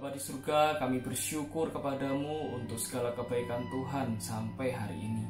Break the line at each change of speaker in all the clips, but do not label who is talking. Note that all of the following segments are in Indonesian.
Bapa di surga, kami bersyukur kepadamu untuk segala kebaikan Tuhan sampai hari ini.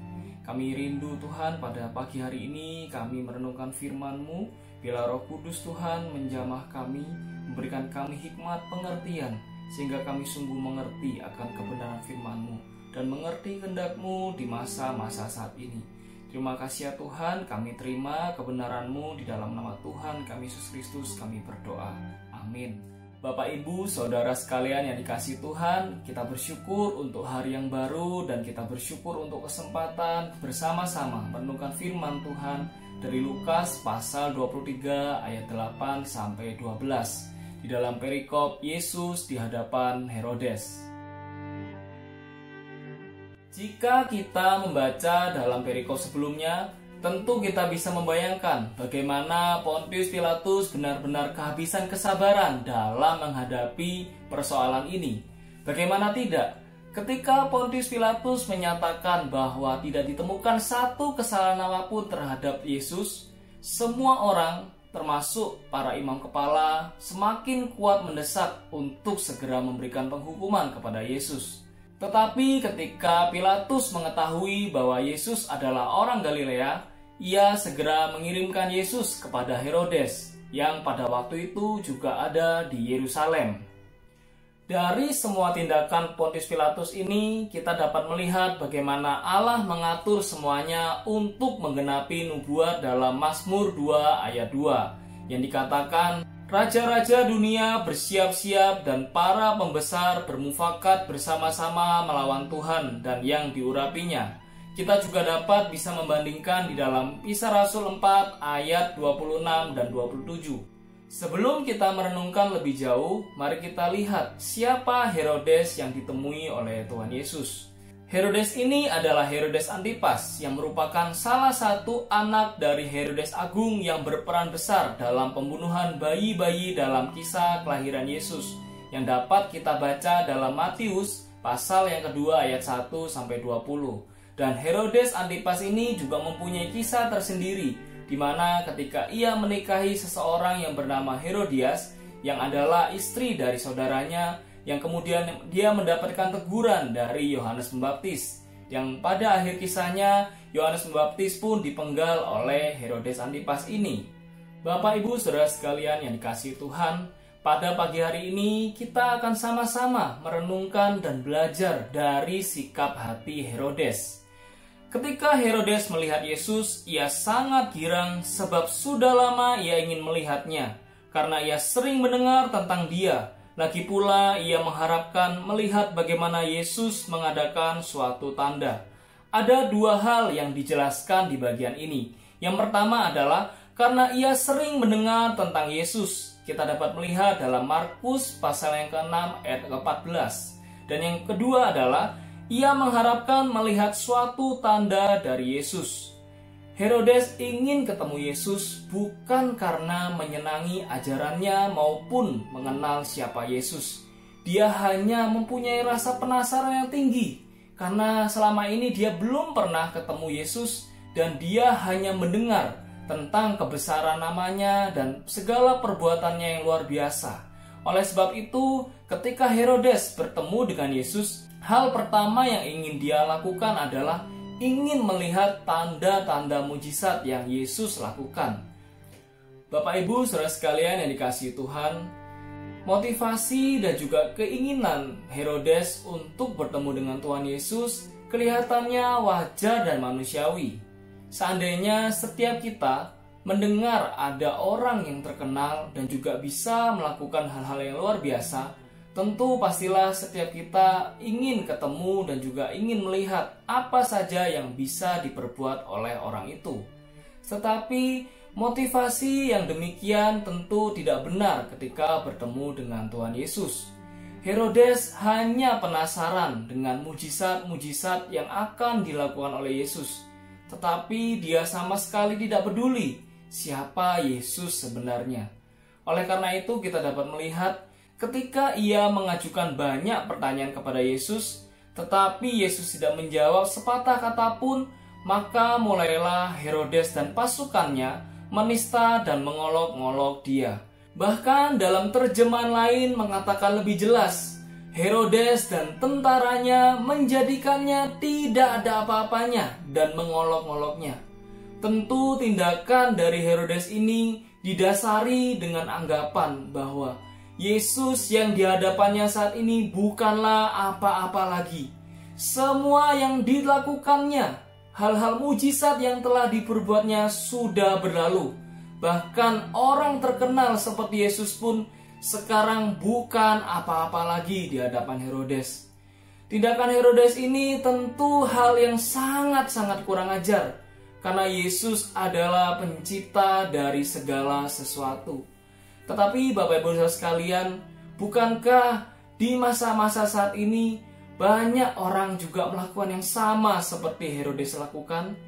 Kami rindu Tuhan pada pagi hari ini kami merenungkan firman-Mu. Bila roh kudus Tuhan menjamah kami, memberikan kami hikmat pengertian, sehingga kami sungguh mengerti akan kebenaran firman-Mu dan mengerti kehendak-Mu di masa-masa saat ini. Terima kasih ya Tuhan, kami terima kebenaran-Mu di dalam nama Tuhan kami Yesus Kristus kami berdoa. Amin. Bapak Ibu, Saudara sekalian yang dikasih Tuhan, kita bersyukur untuk hari yang baru dan kita bersyukur untuk kesempatan bersama-sama merenungkan firman Tuhan dari Lukas pasal 23 ayat 8 sampai 12 di dalam perikop Yesus di hadapan Herodes. Jika kita membaca dalam perikop sebelumnya, Tentu kita bisa membayangkan bagaimana Pontius Pilatus benar-benar kehabisan kesabaran dalam menghadapi persoalan ini. Bagaimana tidak? Ketika Pontius Pilatus menyatakan bahwa tidak ditemukan satu kesalahan apa pun terhadap Yesus, semua orang termasuk para imam kepala semakin kuat mendesak untuk segera memberikan penghukuman kepada Yesus. Tetapi ketika Pilatus mengetahui bahwa Yesus adalah orang Galilea, ia segera mengirimkan Yesus kepada Herodes yang pada waktu itu juga ada di Yerusalem. Dari semua tindakan Pontius Pilatus ini, kita dapat melihat bagaimana Allah mengatur semuanya untuk menggenapi nubuat dalam Mazmur 2 ayat 2 yang dikatakan Raja-raja dunia bersiap-siap dan para pembesar bermufakat bersama-sama melawan Tuhan dan yang diurapinya. Kita juga dapat bisa membandingkan di dalam Kisah Rasul 4 ayat 26 dan 27. Sebelum kita merenungkan lebih jauh, mari kita lihat siapa Herodes yang ditemui oleh Tuhan Yesus. Herodes ini adalah Herodes Antipas yang merupakan salah satu anak dari Herodes Agung yang berperan besar dalam pembunuhan bayi-bayi dalam kisah kelahiran Yesus yang dapat kita baca dalam Matius pasal yang kedua ayat 1 sampai 20. Dan Herodes Antipas ini juga mempunyai kisah tersendiri di mana ketika ia menikahi seseorang yang bernama Herodias yang adalah istri dari saudaranya yang kemudian dia mendapatkan teguran dari Yohanes Pembaptis yang pada akhir kisahnya Yohanes Pembaptis pun dipenggal oleh Herodes Antipas ini. Bapak Ibu Saudara sekalian yang dikasih Tuhan, pada pagi hari ini kita akan sama-sama merenungkan dan belajar dari sikap hati Herodes. Ketika Herodes melihat Yesus, ia sangat girang sebab sudah lama ia ingin melihatnya karena ia sering mendengar tentang dia lagi pula ia mengharapkan melihat bagaimana Yesus mengadakan suatu tanda. Ada dua hal yang dijelaskan di bagian ini. Yang pertama adalah karena ia sering mendengar tentang Yesus. Kita dapat melihat dalam Markus pasal yang ke-6 ayat ke-14. Dan yang kedua adalah ia mengharapkan melihat suatu tanda dari Yesus. Herodes ingin ketemu Yesus bukan karena menyenangi ajarannya maupun mengenal siapa Yesus. Dia hanya mempunyai rasa penasaran yang tinggi karena selama ini dia belum pernah ketemu Yesus dan dia hanya mendengar tentang kebesaran namanya dan segala perbuatannya yang luar biasa. Oleh sebab itu, ketika Herodes bertemu dengan Yesus, hal pertama yang ingin dia lakukan adalah ingin melihat tanda-tanda mujizat yang Yesus lakukan. Bapak Ibu, saudara sekalian yang dikasihi Tuhan, motivasi dan juga keinginan Herodes untuk bertemu dengan Tuhan Yesus kelihatannya wajar dan manusiawi. Seandainya setiap kita mendengar ada orang yang terkenal dan juga bisa melakukan hal-hal yang luar biasa, Tentu pastilah setiap kita ingin ketemu dan juga ingin melihat apa saja yang bisa diperbuat oleh orang itu. Tetapi motivasi yang demikian tentu tidak benar ketika bertemu dengan Tuhan Yesus. Herodes hanya penasaran dengan mujizat-mujizat yang akan dilakukan oleh Yesus, tetapi dia sama sekali tidak peduli siapa Yesus sebenarnya. Oleh karena itu, kita dapat melihat ketika ia mengajukan banyak pertanyaan kepada Yesus, tetapi Yesus tidak menjawab sepatah kata pun, maka mulailah Herodes dan pasukannya menista dan mengolok-ngolok dia. Bahkan dalam terjemahan lain mengatakan lebih jelas Herodes dan tentaranya menjadikannya tidak ada apa-apanya dan mengolok-oloknya. Tentu tindakan dari Herodes ini didasari dengan anggapan bahwa Yesus yang di hadapannya saat ini bukanlah apa-apa lagi. Semua yang dilakukannya, hal-hal mujizat yang telah diperbuatnya sudah berlalu. Bahkan orang terkenal seperti Yesus pun sekarang bukan apa-apa lagi di hadapan Herodes. Tindakan Herodes ini tentu hal yang sangat-sangat kurang ajar karena Yesus adalah pencipta dari segala sesuatu. Tetapi Bapak Ibu Saudara sekalian, bukankah di masa-masa saat ini banyak orang juga melakukan yang sama seperti Herodes lakukan?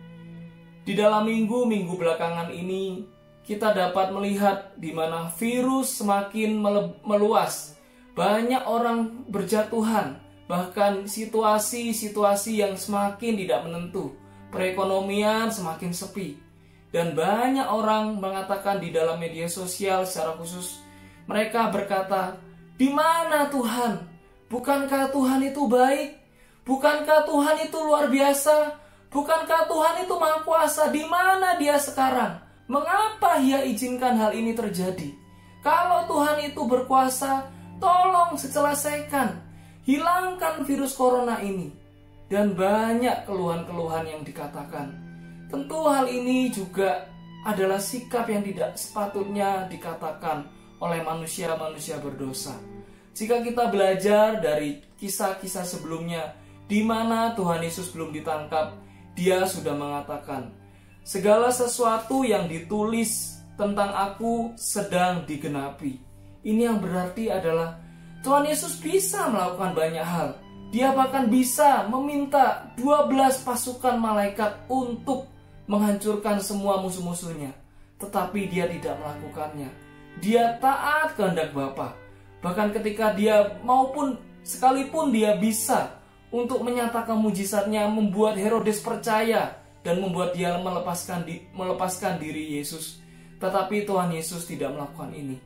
Di dalam minggu-minggu belakangan ini, kita dapat melihat di mana virus semakin meluas. Banyak orang berjatuhan, bahkan situasi-situasi yang semakin tidak menentu. Perekonomian semakin sepi. Dan banyak orang mengatakan di dalam media sosial secara khusus, mereka berkata, "Di mana Tuhan? Bukankah Tuhan itu baik? Bukankah Tuhan itu luar biasa? Bukankah Tuhan itu maha kuasa? Di mana dia sekarang?" Mengapa ia izinkan hal ini terjadi? Kalau Tuhan itu berkuasa, tolong selesaikan, hilangkan virus corona ini. Dan banyak keluhan-keluhan yang dikatakan. Tentu hal ini juga adalah sikap yang tidak sepatutnya dikatakan oleh manusia-manusia berdosa. Jika kita belajar dari kisah-kisah sebelumnya, di mana Tuhan Yesus belum ditangkap, Dia sudah mengatakan, Segala sesuatu yang ditulis tentang aku sedang digenapi. Ini yang berarti adalah Tuhan Yesus bisa melakukan banyak hal. Dia bahkan bisa meminta 12 pasukan malaikat untuk menghancurkan semua musuh-musuhnya. Tetapi dia tidak melakukannya. Dia taat kehendak Bapa. Bahkan ketika dia maupun sekalipun dia bisa untuk menyatakan mujizatnya membuat Herodes percaya dan membuat dia melepaskan di, melepaskan diri Yesus. Tetapi Tuhan Yesus tidak melakukan ini.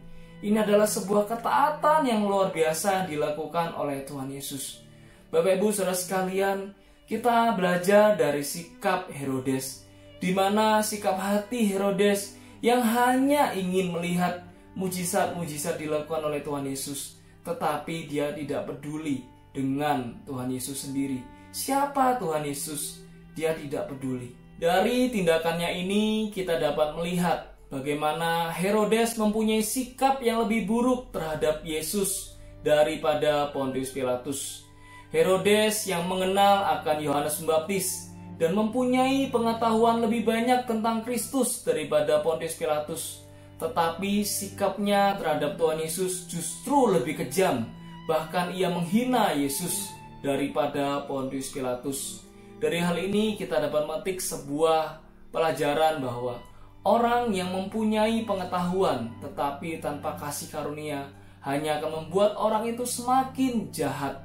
Ini adalah sebuah ketaatan yang luar biasa yang dilakukan oleh Tuhan Yesus. Bapak Ibu Saudara sekalian, kita belajar dari sikap Herodes, di mana sikap hati Herodes yang hanya ingin melihat mujizat-mujizat dilakukan oleh Tuhan Yesus, tetapi dia tidak peduli dengan Tuhan Yesus sendiri. Siapa Tuhan Yesus? dia tidak peduli. Dari tindakannya ini kita dapat melihat bagaimana Herodes mempunyai sikap yang lebih buruk terhadap Yesus daripada Pontius Pilatus. Herodes yang mengenal akan Yohanes Pembaptis dan mempunyai pengetahuan lebih banyak tentang Kristus daripada Pontius Pilatus. Tetapi sikapnya terhadap Tuhan Yesus justru lebih kejam. Bahkan ia menghina Yesus daripada Pontius Pilatus. Dari hal ini kita dapat memetik sebuah pelajaran bahwa orang yang mempunyai pengetahuan tetapi tanpa kasih karunia hanya akan membuat orang itu semakin jahat.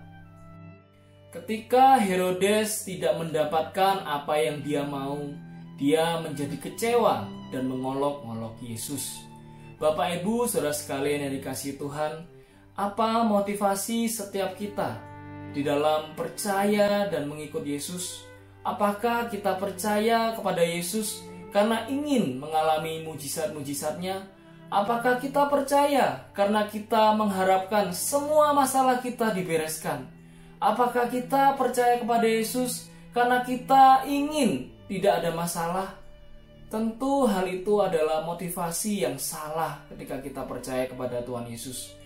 Ketika Herodes tidak mendapatkan apa yang dia mau, dia menjadi kecewa dan mengolok-olok Yesus. Bapak Ibu, saudara sekalian yang dikasih Tuhan, apa motivasi setiap kita di dalam percaya dan mengikut Yesus? Apakah kita percaya kepada Yesus karena ingin mengalami mujizat-mujizatnya? Apakah kita percaya karena kita mengharapkan semua masalah kita dibereskan? Apakah kita percaya kepada Yesus karena kita ingin tidak ada masalah? Tentu hal itu adalah motivasi yang salah ketika kita percaya kepada Tuhan Yesus.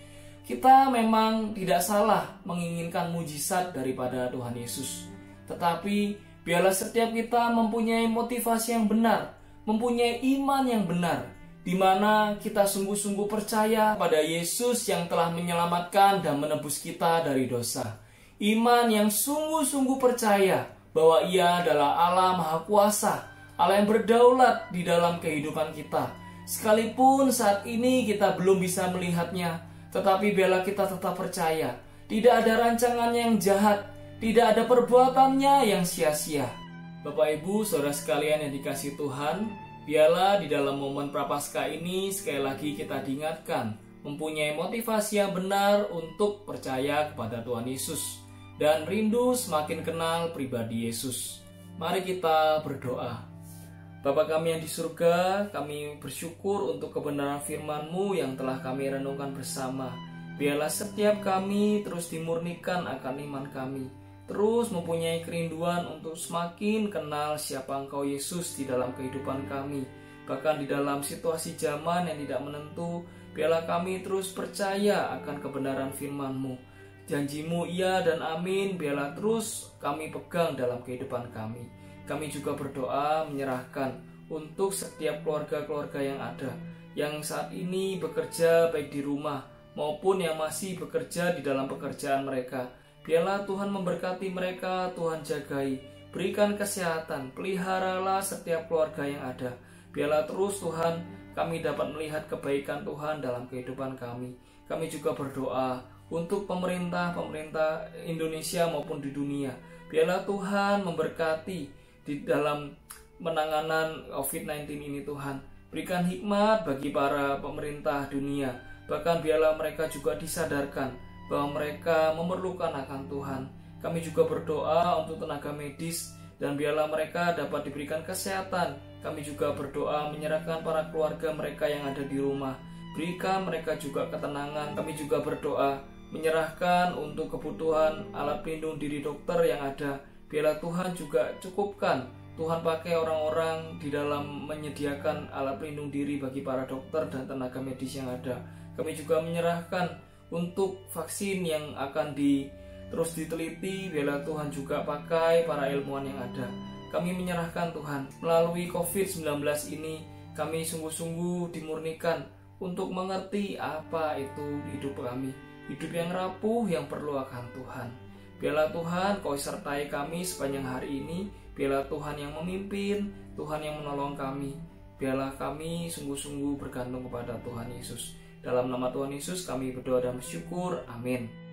Kita memang tidak salah menginginkan mujizat daripada Tuhan Yesus, tetapi biarlah setiap kita mempunyai motivasi yang benar, mempunyai iman yang benar, di mana kita sungguh-sungguh percaya pada Yesus yang telah menyelamatkan dan menebus kita dari dosa. Iman yang sungguh-sungguh percaya bahwa Ia adalah Allah Maha Kuasa, Allah yang berdaulat di dalam kehidupan kita. Sekalipun saat ini kita belum bisa melihatnya, tetapi bela kita tetap percaya, tidak ada rancangan yang jahat, tidak ada perbuatannya yang sia-sia. Bapak Ibu, saudara sekalian yang dikasih Tuhan, biarlah di dalam momen prapaskah ini sekali lagi kita diingatkan mempunyai motivasi yang benar untuk percaya kepada Tuhan Yesus dan rindu semakin kenal pribadi Yesus. Mari kita berdoa. Bapa kami yang di surga, kami bersyukur untuk kebenaran firman-Mu yang telah kami renungkan bersama. Biarlah setiap kami terus dimurnikan akan iman kami, terus mempunyai kerinduan untuk semakin kenal siapa Engkau Yesus di dalam kehidupan kami. Bahkan di dalam situasi zaman yang tidak menentu, biarlah kami terus percaya akan kebenaran firman-Mu. Janjimu iya dan amin, biarlah terus kami pegang dalam kehidupan kami. Kami juga berdoa menyerahkan untuk setiap keluarga-keluarga yang ada yang saat ini bekerja baik di rumah maupun yang masih bekerja di dalam pekerjaan mereka. Biarlah Tuhan memberkati mereka, Tuhan jagai, berikan kesehatan, peliharalah setiap keluarga yang ada. Biarlah terus Tuhan kami dapat melihat kebaikan Tuhan dalam kehidupan kami. Kami juga berdoa untuk pemerintah-pemerintah Indonesia maupun di dunia. Biarlah Tuhan memberkati di dalam menanganan COVID-19 ini Tuhan. Berikan hikmat bagi para pemerintah dunia. Bahkan biarlah mereka juga disadarkan bahwa mereka memerlukan akan Tuhan. Kami juga berdoa untuk tenaga medis dan biarlah mereka dapat diberikan kesehatan. Kami juga berdoa menyerahkan para keluarga mereka yang ada di rumah. Berikan mereka juga ketenangan. Kami juga berdoa menyerahkan untuk kebutuhan alat pelindung diri dokter yang ada Biarlah Tuhan juga cukupkan Tuhan pakai orang-orang di dalam menyediakan alat pelindung diri bagi para dokter dan tenaga medis yang ada. Kami juga menyerahkan untuk vaksin yang akan di terus diteliti, biarlah Tuhan juga pakai para ilmuwan yang ada. Kami menyerahkan Tuhan melalui COVID-19 ini kami sungguh-sungguh dimurnikan untuk mengerti apa itu hidup kami. Hidup yang rapuh yang perlu akan Tuhan. Biarlah Tuhan kau sertai kami sepanjang hari ini. Biarlah Tuhan yang memimpin, Tuhan yang menolong kami. Biarlah kami sungguh-sungguh bergantung kepada Tuhan Yesus. Dalam nama Tuhan Yesus kami berdoa dan bersyukur. Amin.